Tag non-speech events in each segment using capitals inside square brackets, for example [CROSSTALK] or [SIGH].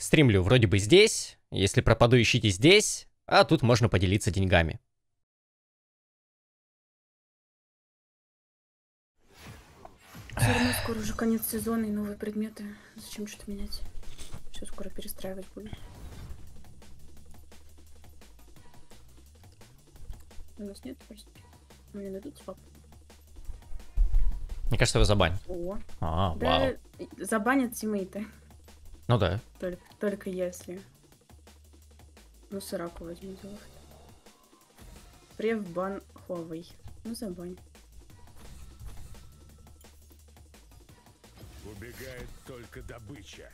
Стримлю вроде бы здесь, если пропаду, ищите здесь, а тут можно поделиться деньгами. Все равно скоро уже конец сезона и новые предметы. Зачем что-то менять? Все скоро перестраивать будем. У нас нет просто. Мне дадут свап. Мне кажется, его забанят. О, А, да, вау. забанят тиммейты. Ну да. Только, только если. Ну, Сараку возьму за выход. Прев бан Huawei. Ну, забань. Убегает только добыча.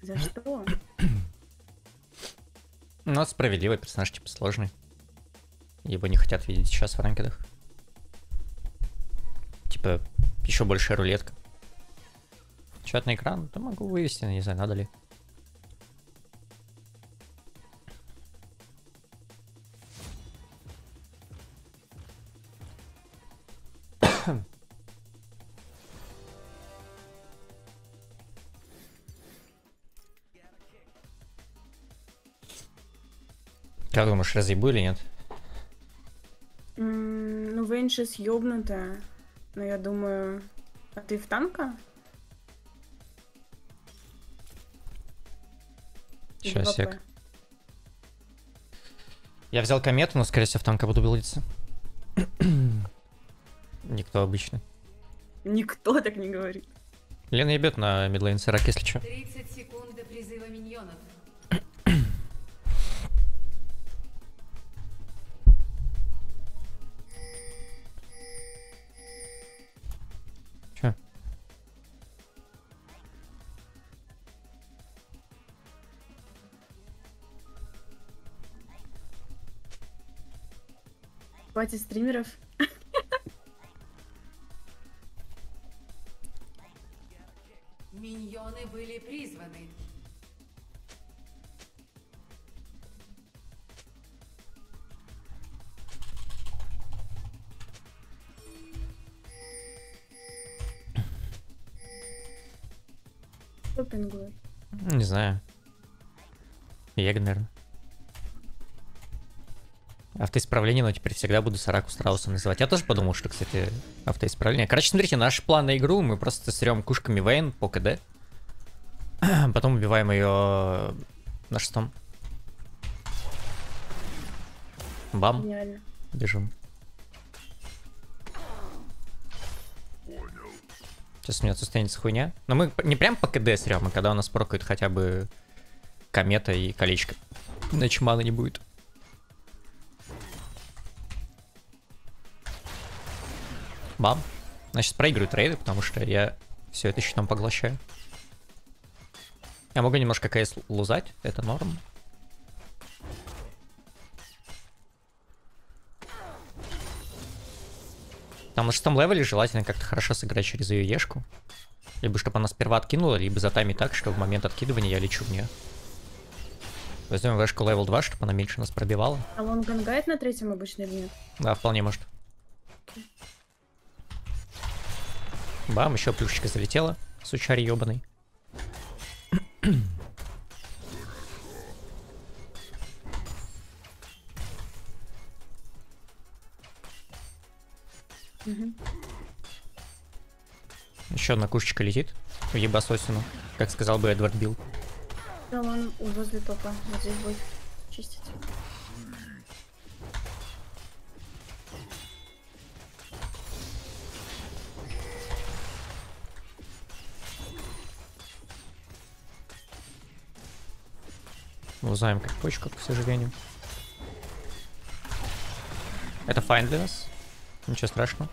За что? [CLEARS THROAT] Ну, справедливый персонаж, типа, сложный. Его не хотят видеть сейчас в ранкедах. Типа, еще большая рулетка. Чат на экран? Да могу вывести, не знаю, надо ли. [COUGHS] Как думаешь, разъебу или нет? М, Ну, Вейн сейчас ёбнутая. Но я думаю... А ты в танка? Сейчас, сек. Я взял комету, но, скорее всего, в танка буду билиться. [CLEARS THROAT] Никто обычно. Никто так не говорит. Лена ебет на мидлейн сырак, если что. 30 секунд до призыва миньонов. Хватит стримеров. Миньоны были призваны. Пингует? Не знаю. Ега, наверное. Автоисправление, но теперь всегда буду Сараку Страуса называть. Я тоже подумал, что, кстати, автоисправление. Короче, смотрите, наш план на игру. Мы просто срем кушками Вейн по КД. [CLEARS THROAT] Потом убиваем ее на шестом. Бам, Гениально. бежим. Сейчас у меня останется хуйня. Но мы не прям по КД срем, а когда у нас прокают хотя бы комета и колечко. Иначе маны не будет. Бам. Значит, проигрываю трейды, потому что я все это щитом поглощаю. Я могу немножко КС лузать, это норм. Там на шестом левеле желательно как-то хорошо сыграть через ее ешку. Либо чтобы она сперва откинула, либо затаймить так, что в момент откидывания я лечу в нее. Возьмем вешку level 2, чтобы она меньше нас пробивала. А он гангает на третьем обычно или нет? Да, вполне может. Бам, еще плюшечка залетела. Сучарь ебаный. Еще одна кушечка летит. В ебасосину. Как сказал бы Эдвард Билл. Да, он возле топа. Вот здесь будет чистить. Лузаем как почку, к сожалению. Это файн для нас. Ничего страшного.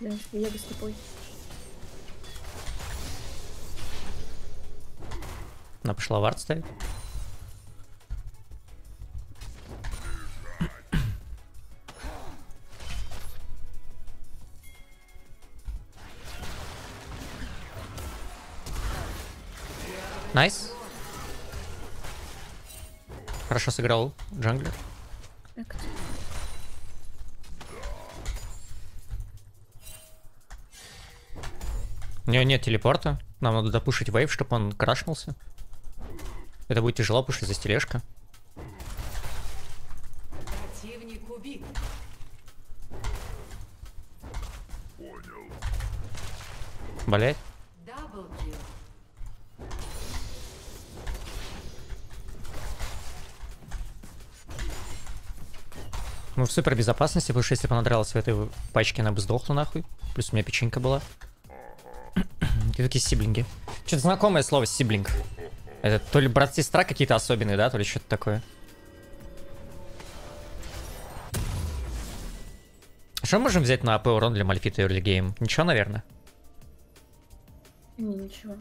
Да, я бы слепой. Она пошла вард ставить. Nice. Хорошо сыграл jungler. У него нет телепорта. Нам надо допушить wave, чтобы он крашнулся. Это будет тяжело пушить за тележка. Противник. Блять. Мы в супер безопасности, потому что если бы она дралась в этой пачке, она бы сдохла нахуй. Плюс у меня печенька была. [CLEARS THROAT] Какие такие сиблинги. Что-то знакомое слово сиблинг. Это то ли брат-сестра какие-то особенные, да, то ли что-то такое. Что мы можем взять на АП урон для Мальфита Early Game? Ничего, наверное. Не, ничего.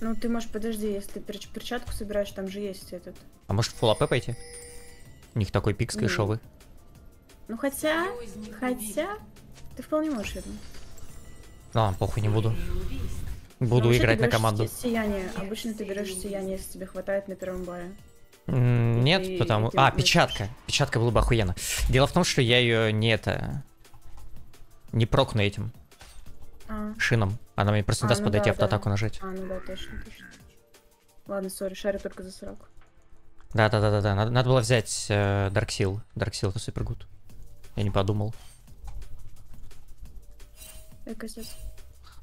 Ну, ты можешь, подожди, если ты перч- перчатку собираешь, там же есть этот. А может фул АП пойти? У них такой пик сквишовый. Ну, хотя, хотя, ты вполне можешь это. Ладно, похуй не буду. Буду вообще играть на команду. си- Сияние. Обычно ты берешь сияние, если тебе хватает на первом бае. М, Нет, И- потому... и ты А, печатка. Печатка было бы охуенно. Дело в том, что я ее не это... Не прокну этим А, шином. Она мне просто не А, даст ну подойти да, автоатаку да. нажать. а, ну да, точно, точно. Ладно, сори, шарю только за сраку. Да-да-да-да-да. Надо, надо было взять э, Dark Seal. Dark Seal это супер гуд. Я не подумал.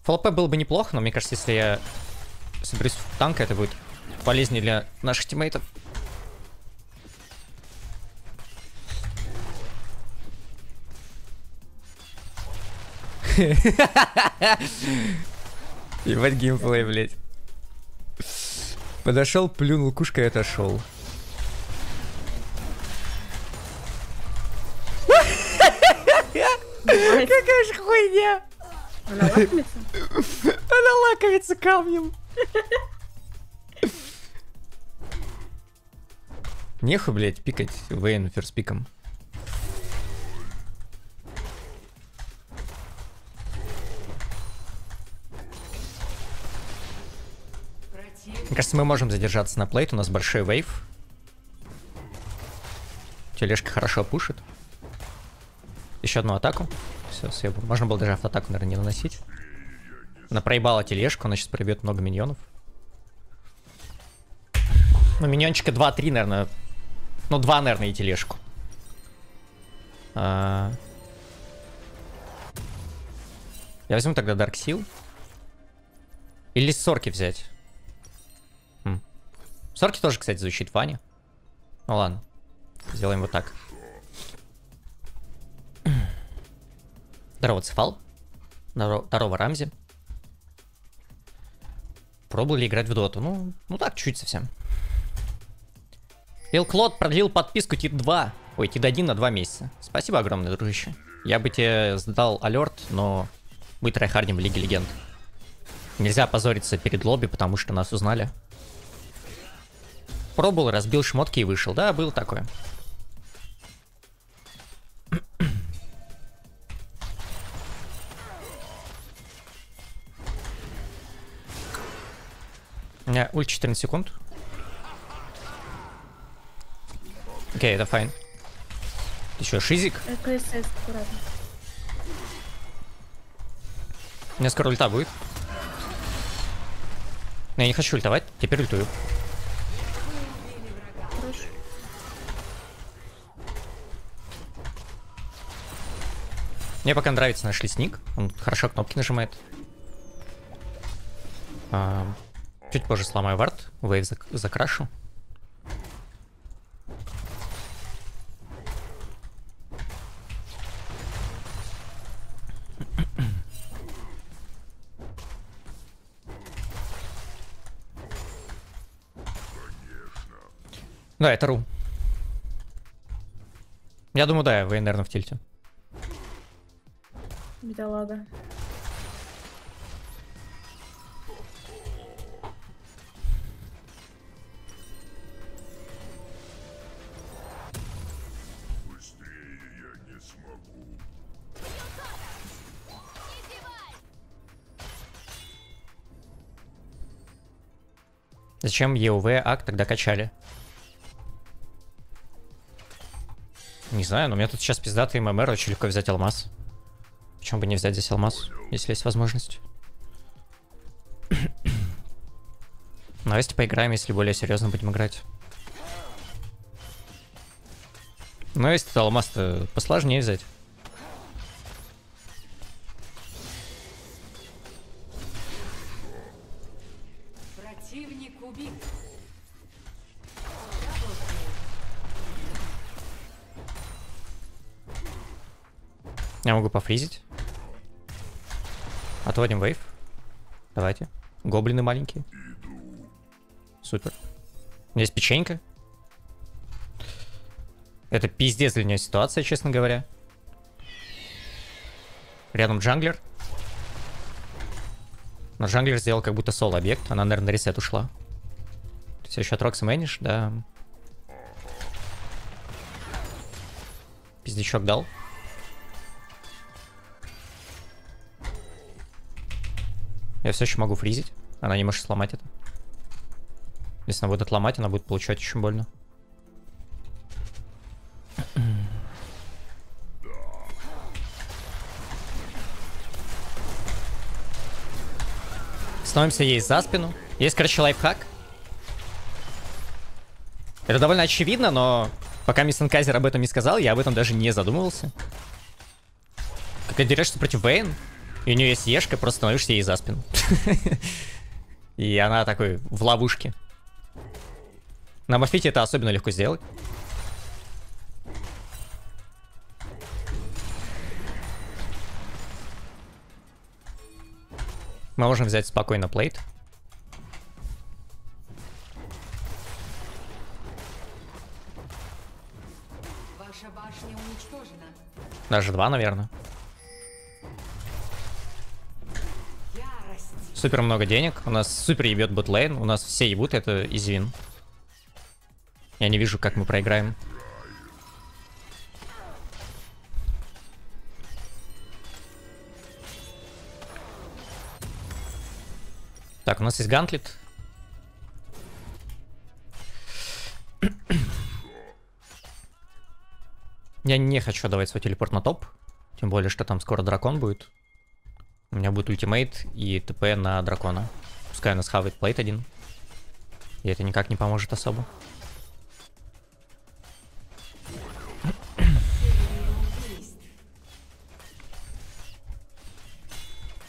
ФЛП было бы неплохо, но мне кажется, если я соберусь в танк, это будет полезнее для наших тиммейтов. [LAUGHS] Ебать геймплей, блядь. Подошел, плюнул кушкой и отошел. Хуйня! Она лакомится? Она лаковится камнем. Нехуй, блядь, пикать Вейн ферспиком. Мне кажется, мы можем задержаться на плейт, у нас большой вейв. Тележка хорошо пушит. Еще одну атаку. Все, съебу. Можно было даже автоатаку, наверное, не наносить. Она проебала тележку, она сейчас пробьет много миньонов. Ну, миньончика 2-3, наверное. Ну, 2, наверное, и тележку. А. Я возьму тогда Dark Seal. Или сорки взять. Хм. Сорки тоже, кстати, звучит Ваня. Ну ладно. Сделаем вот так. Здорово, Цефал. Здорово, Рамзи. Пробовали играть в доту? Ну, ну так, чуть совсем. Илклод продлил подписку тип 2. Ой, тип 1 на 2 месяца. Спасибо огромное, дружище. Я бы тебе сдал алерт, но мы трайхардим в Лиге Легенд. Нельзя позориться перед лобби, потому что нас узнали. Пробовал, разбил шмотки и вышел. Да, было такое. Меня ульт 14 секунд. Окей, это файн. Еще шизик. У меня скоро ульта будет. Но я не хочу ультовать, теперь ультую. Мне пока нравится наш лесник. Он хорошо кнопки нажимает. А, чуть позже сломаю вард. Вейв зак- закрашу. Да, это ру. Я думаю, да, вы, наверное, в тильте. Бедолага. Зачем EUV ак тогда качали? Не знаю, но у меня тут сейчас пиздатый ММР, очень легко взять алмаз. Почему бы не взять здесь алмаз, если есть возможность? [COUGHS] Давайте поиграем, если более серьезно будем играть. Ну, если алмаз-то посложнее взять. Я могу пофризить. Отводим вейв. Давайте. Гоблины маленькие. Супер. Есть печенька. Это пиздец для нее ситуация, честно говоря. Рядом джанглер. Но джанглер сделал как будто соло объект. Она, наверное, на ресет ушла. Все еще от Рокса мэниш, да. Пиздячок дал. Я все еще могу фризить. Она не может сломать это. Если она будет отломать, она будет получать очень больно. Становимся ей за спину. Есть, короче, лайфхак. Это довольно очевидно, но пока мистер Казер об этом не сказал, я об этом даже не задумывался. Когда дерешься против Вейн, и у нее есть ешка, просто становишься ей за спину. [LAUGHS] И она такой в ловушке. На Мафите это особенно легко сделать. Мы можем взять спокойно плейт. Ваша башня уничтожена. Даже два, наверное. Супер много денег. У нас супер ебет ботлейн. У нас все ебут, это извин. Я не вижу, как мы проиграем. Так, у нас есть гантлет. Я не хочу давать свой телепорт на топ. Тем более, что там скоро дракон будет. У меня будет ультимейт и ТП на дракона. Пускай нас хавает плейт один. И это никак не поможет особо.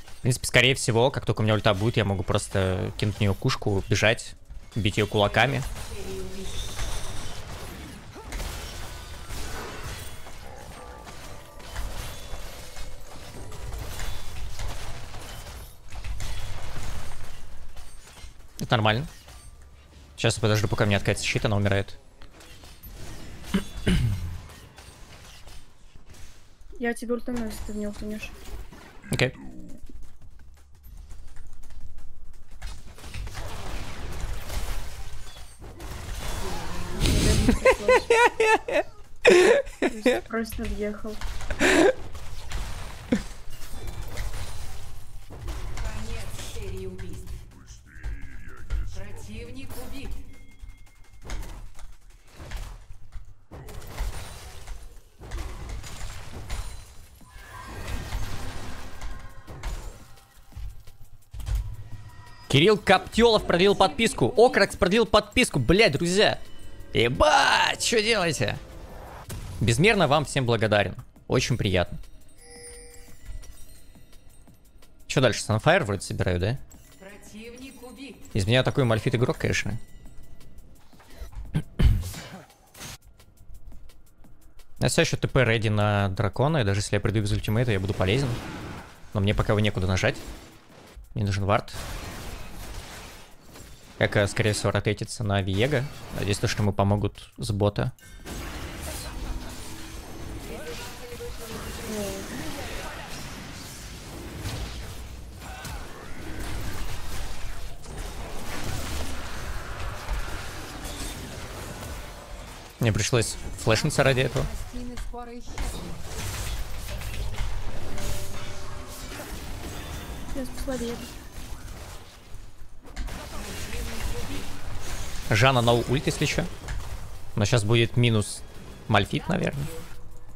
В принципе, скорее всего, как только у меня ульта будет, я могу просто кинуть в нее кушку, бежать, бить ее кулаками. Это нормально. Сейчас я подожду, пока мне откатится щит, она умирает. Я тебе ультану, если ты в него ультанешь. Окей. Просто въехал. Кирилл Коптелов продлил подписку. Окракс продлил подписку. Блять, друзья. Ебать, что делаете? Безмерно вам всем благодарен. Очень приятно. Что дальше? Sunfire вроде собираю, да? Из меня такой мальфит игрок, конечно. Я все еще ТП реди на дракона, и даже если я приду без ультимейта, я буду полезен. Но мне пока его некуда нажать. Мне нужен вард. Эко, скорее всего, ротейтится на Виего. Надеюсь, то, что ему помогут с бота. Мне пришлось флешнуться ради этого. Скоро Жанна no ульт, если что. Но сейчас будет минус мальфит, наверное.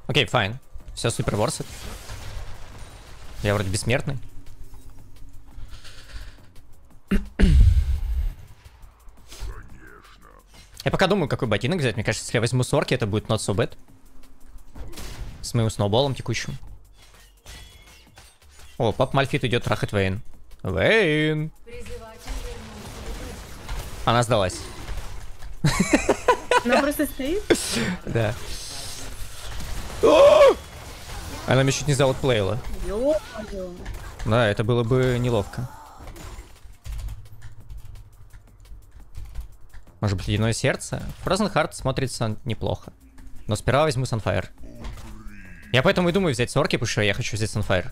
Окей, fine. Все super worth it. Я вроде бессмертный. Я пока думаю, какой ботинок взять. Мне кажется, если я возьму сорки, это будет not so bad. С моим сноуболом текущим. О, пап Мальфит идет трахать Вейн. Вейн! Она сдалась. Она просто стоит. Да. Она меня чуть не заутплеила. Да, это было бы неловко. Может быть, ледяное сердце? Frozen Heart смотрится неплохо. Но сперва возьму Sunfire. Я поэтому и думаю взять сорки, потому что я хочу взять Sunfire.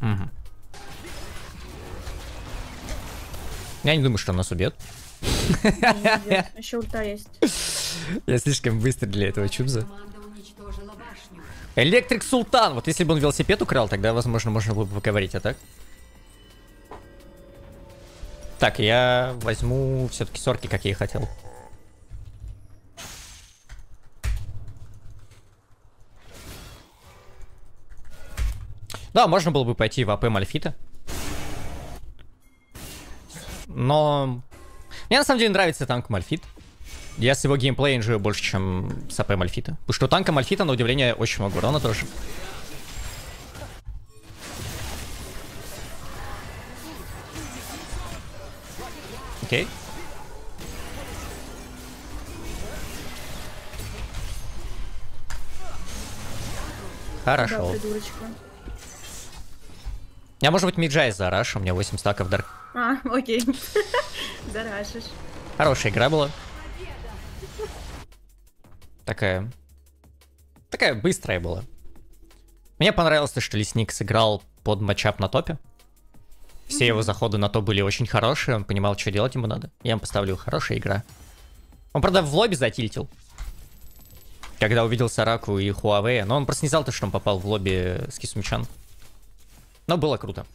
Мгм. Я не думаю, что нас убьет. Еще ульта есть. Я слишком быстро для этого башню. Электрик Султан! Вот если бы он велосипед украл, тогда, возможно, можно было бы поговорить, а так? Так, я возьму все-таки сорки, как я и хотел. Да, можно было бы пойти в АП Мальфита. Но... Мне на самом деле нравится танк Мальфит. Я с его геймплеем живу больше, чем с АП Мальфита. Потому что у танка Мальфита, на удивление, очень много урона тоже. Окей. Да, Хорошо. придурочка. Я, может быть, Миджай зараш, у меня 8 стаков дарк. А, окей. [LAUGHS] Зарашишь. Хорошая игра была. Такая... Такая быстрая была. Мне понравилось то, что Лесник сыграл под матчап на топе. Все его заходы на топ были очень хорошие, он понимал, что делать ему надо. Я ему поставлю хорошая игра. Он, правда, в лобби затильтил. Когда увидел Сараку и Хуавея, но он просто не знал, то, что он попал в лобби с Кисумчан. Но было круто.